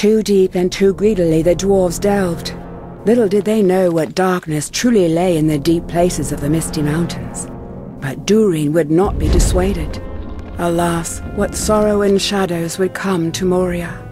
Too deep and too greedily the dwarves delved. Little did they know what darkness truly lay in the deep places of the Misty Mountains. But Durin would not be dissuaded. Alas, what sorrow and shadows would come to Moria.